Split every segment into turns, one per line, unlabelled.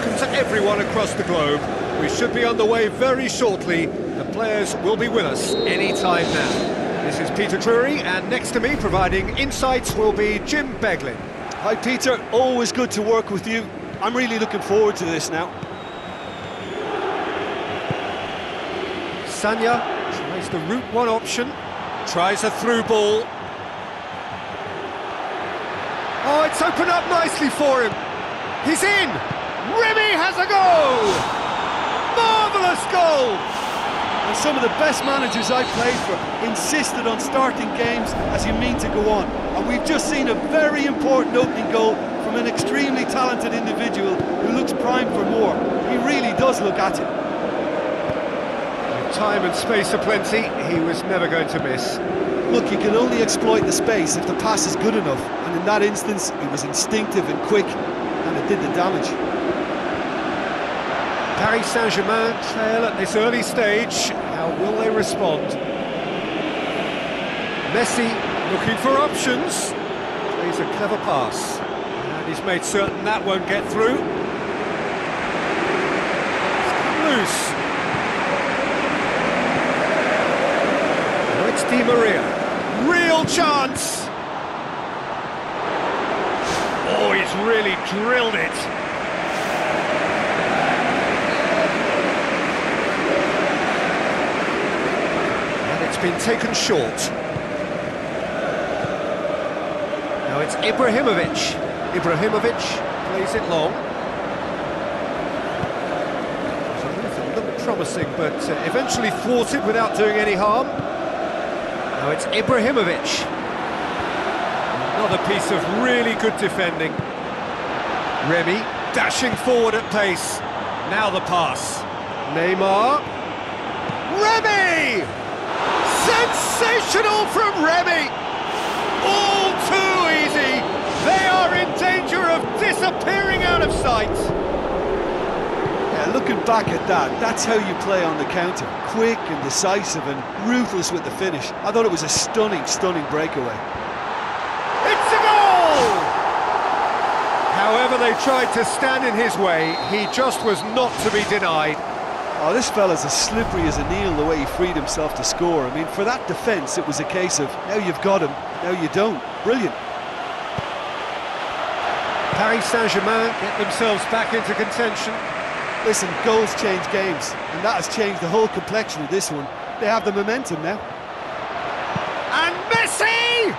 welcome to everyone across the globe. We should be on the way very shortly. The players will be with us any time now. This is Peter Drury, and next to me, providing insights, will be Jim Beglin.
Hi Peter, always good to work with you. I'm really looking forward to this now.
Sagna tries the route one option, tries a through ball. Oh, it's opened up nicely for him. He's in! Remy has a goal! Marvellous goal!
And some of the best managers I've played for insisted on starting games as you mean to go on. And we've just seen a very important opening goal from an extremely talented individual who looks primed for more. He really does look at it.
Time and space aplenty, he was never going to miss.
Look, you can only exploit the space if the pass is good enough, and in that instance, it was instinctive and quick, and it did the damage.
Paris Saint-Germain trail at this early stage. How will they respond? Messi looking for options. Plays a clever pass. And he's made certain that won't get through. Loose. It's Di Maria. Real chance! Oh, he's really drilled it. Been taken short. Now it's Ibrahimovic. Ibrahimovic plays it long. It was a little promising, but uh, eventually thwarted without doing any harm. Now it's Ibrahimovic. Another piece of really good defending. Remy dashing forward at pace. Now the pass. Neymar. Remy! Sensational from Remy! All too easy. They are in danger of disappearing out of sight.
Yeah, looking back at that, that's how you play on the counter. Quick and decisive and ruthless with the finish. I thought it was a stunning, stunning breakaway.
It's a goal! However they tried to stand in his way, he just was not to be denied.
Oh, this fella's as slippery as a needle the way he freed himself to score. I mean, for that defence, it was a case of now you've got him, now you don't. Brilliant.
Paris Saint-Germain get themselves back into contention.
Listen, goals change games, and that has changed the whole complexion of this one. They have the momentum now.
And Messi!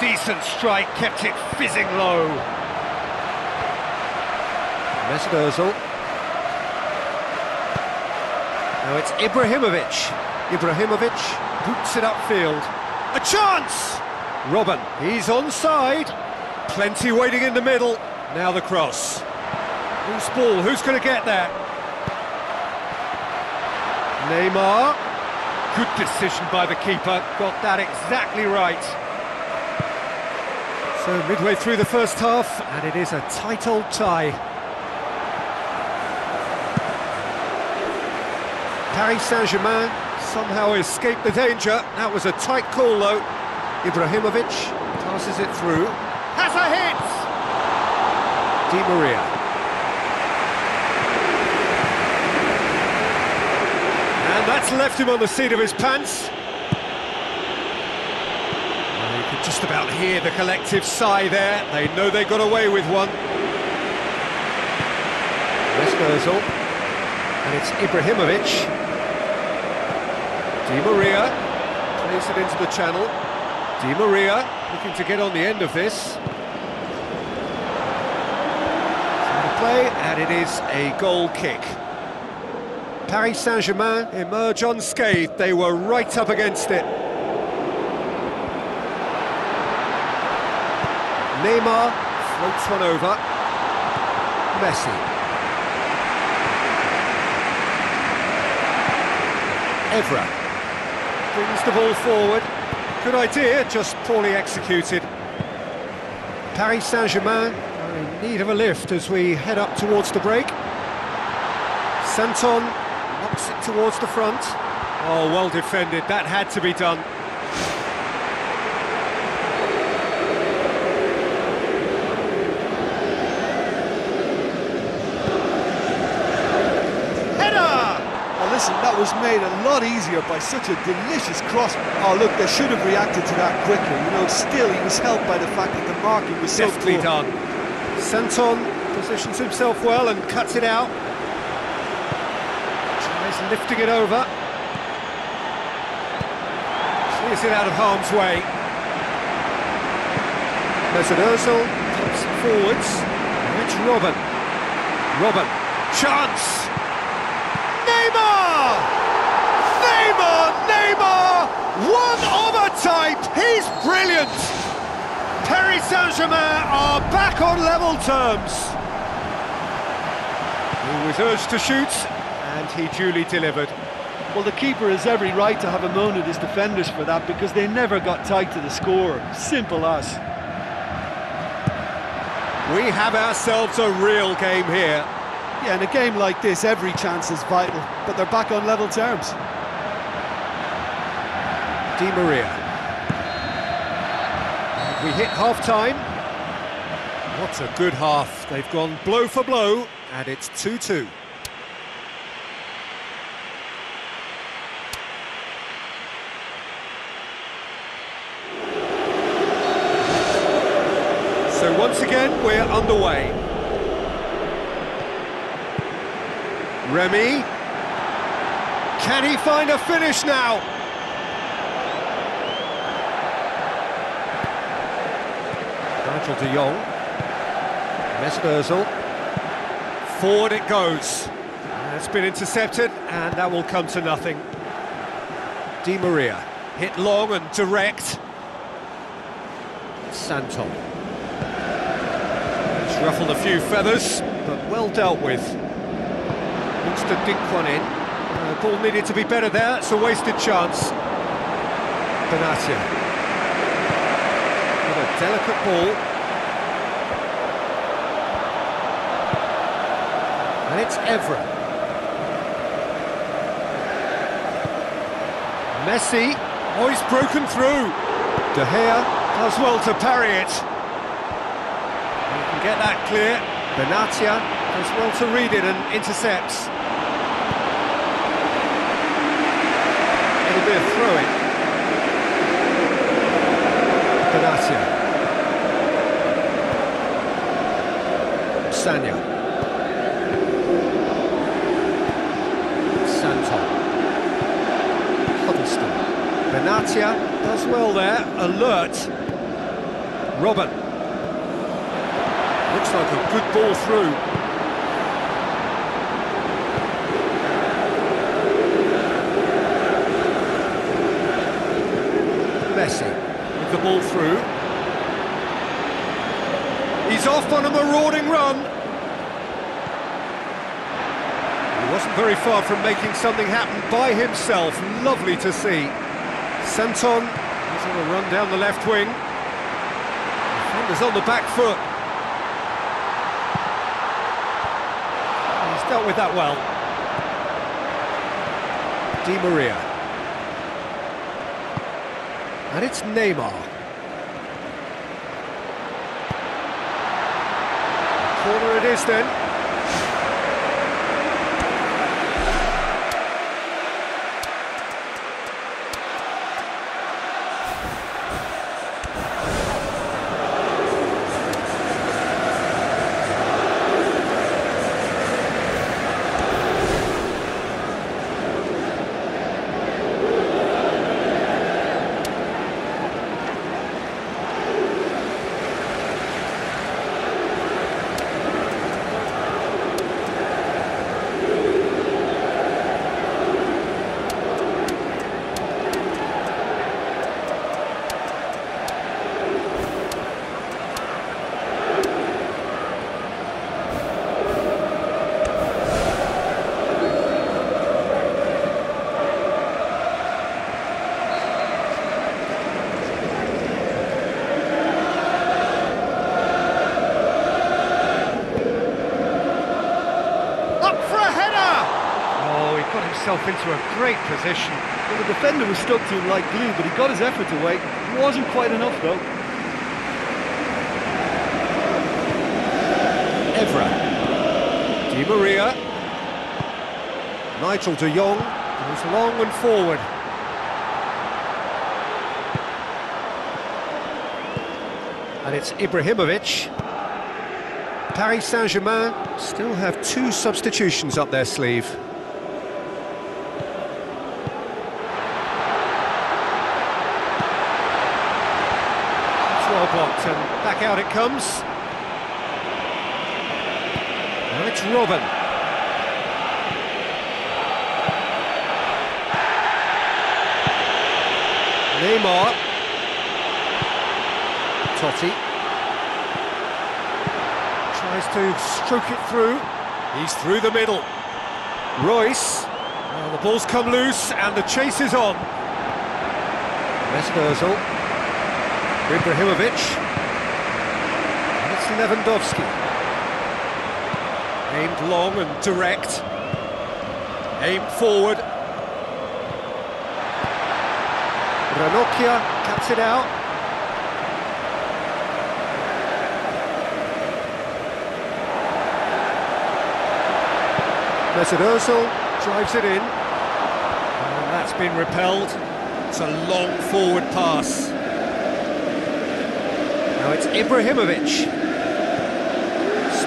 Decent strike, kept it fizzing low. Mesut Ozil. Now it's Ibrahimovic. Ibrahimovic boots it upfield. A chance! Robin, he's onside. Plenty waiting in the middle. Now the cross. Loose ball, who's going to get there? Neymar. Good decision by the keeper, got that exactly right. So midway through the first half, and it is a tight old tie. Paris Saint-Germain somehow escaped the danger. That was a tight call though. Ibrahimovic passes it through. Has a hit! Di Maria. And that's left him on the seat of his pants. Well, you could just about hear the collective sigh there. They know they got away with one. Ozil. And it's Ibrahimovic. Di Maria plays it into the channel. Di Maria looking to get on the end of this. Play, and it is a goal kick. Paris Saint-Germain emerge unscathed. They were right up against it. Neymar floats one over. Messi. Evra brings the ball forward. Good idea, just poorly executed. Paris Saint-Germain are in need of a lift as we head up towards the break. Santon knocks it towards the front. Oh, well defended, that had to be done.
listen, that was made a lot easier by such a delicious cross. Oh, look, they should have reacted to that quicker. You know, still, he was helped by the fact that the marking was so
Deftly
poor.
done. Santon positions himself well and cuts it out. Tries lifting it over. Clears it out of harm's way. Mesut Ozil pops it forwards. Now it's Robin. Robin. Chance! Neymar! Neymar! Neymar! One of a type! He's brilliant! Paris Saint-Germain are back on level terms. He was urged to shoot, and he duly delivered.
Well, the keeper has every right to have a moan at his defenders for that because they never got tight to the score. Simple as.
We have ourselves a real game here.
Yeah, in a game like this, every chance is vital, but they're back on level terms.
Di Maria. We hit half-time. What a good half. They've gone blow for blow, and it's 2-2. So once again, we're underway. Remy. Can he find a finish now? Nigel de Jong. Mesut Ozil. Forward it goes. That's been intercepted, and that will come to nothing. Di Maria. Hit long and direct. Santon. He's ruffled a few feathers, but well dealt with. Looks to dink one in. Uh, ball needed to be better there, it's a wasted chance. Benatia. With a delicate ball. And it's Evra. Messi. Oh, he's broken through. De Gea does well to parry it. He can get that clear. Benatia does well to read it and intercepts. Be a throw-in. Sagna. Santon. Huddlestone. Benatia does well there, alert. Robin. Looks like a good ball through. Messi with the ball through. He's off on a marauding run. He wasn't very far from making something happen by himself. Lovely to see. Santon is on a run down the left wing. Defender's on the back foot. He's dealt with that well. Di Maria. And it's Neymar. Corner it is then. Up for a header! Oh, he got himself into a great position.
Well, the defender was stuck to him like glue, but he got his effort away. It wasn't quite enough, though.
Evra. Di Maria. Nigel de Jong goes long and forward. And it's Ibrahimovic. Paris Saint-Germain still have two substitutions up their sleeve. It's well blocked and back out it comes. Now it's Robin. Neymar. Totti. Tries to stroke it through. He's through the middle. Reus. Well, the ball's come loose and the chase is on. Mesut Ozil. Ibrahimovic. Lewandowski. Aimed long and direct. Aimed forward. Ranocchia cuts it out. Mesut Ozil drives it in. And that's been repelled. It's a long forward pass. Now it's Ibrahimovic.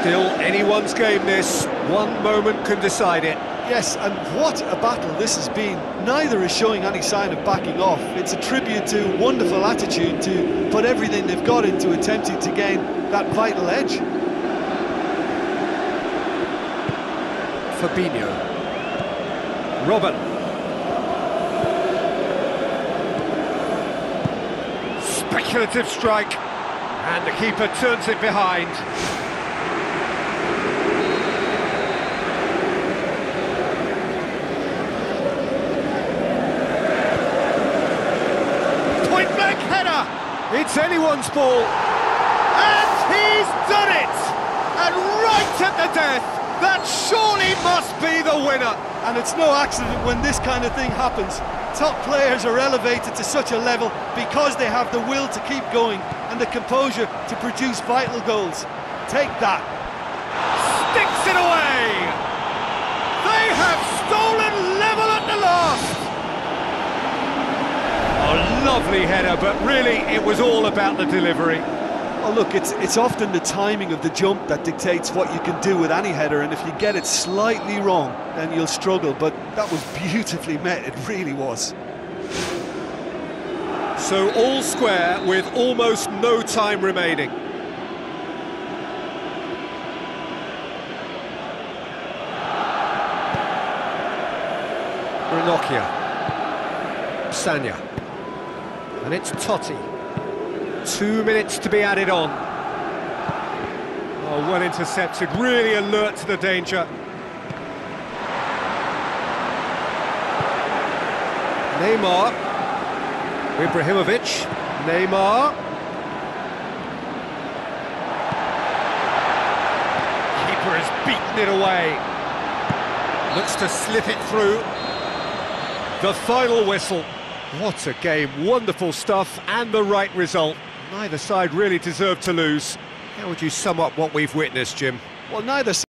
Still anyone's game this. One moment can decide it.
Yes, and what a battle this has been. Neither is showing any sign of backing off. It's a tribute to wonderful attitude to put everything they've got into attempting to gain that vital edge.
Fabinho. Robben. Speculative strike. And the keeper turns it behind. It's anyone's ball. And he's done it! And right at the death. That surely must be the winner.
And it's no accident when this kind of thing happens. Top players are elevated to such a level because they have the will to keep going and the composure to produce vital goals. Take that.
Sticks it away! They have stolen level at the last! A lovely header, but really it was all about the delivery.
Oh, look, it's it's often the timing of the jump that dictates what you can do with any header, and if you get it slightly wrong, then you'll struggle. But that was beautifully met, it really was.
So all square with almost no time remaining. Ranocchia. Sagna. And it's Totti. Two minutes to be added on. Oh, well intercepted, really alert to the danger. Neymar. Ibrahimovic. Neymar. Keeper has beaten it away. Looks to slip it through. The final whistle. What a game, wonderful stuff and the right result. Neither side really deserved to lose. How would you sum up what we've witnessed, Jim?
Well, neither